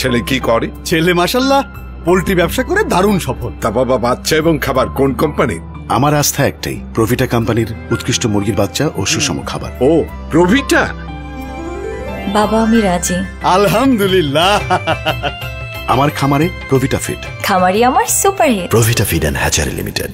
ছেলে কি করে? ছেলে মাসাল্লাহ পোল্ট্রি ব্যবসা করে দারুণ সফল। তা বাবা বাচ্চা এবং খাবার কোন কোম্পানির আমার আস্থা একটাই প্রভিটা কোম্পানির উৎকৃষ্ট মুরগির বাচ্চা ও সুষম খাবার। ও প্রভিটা বাবা আমি রাজি। আলহামদুলিল্লাহ। আমার খামারে প্রভিটা ফিড খামারি আমার super hit Provita feed and hatchery limited